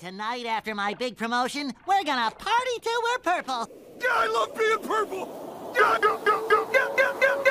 tonight after my big promotion, we're gonna party till we're purple. Yeah, I love being purple. Go, go, go, go, go, go, go.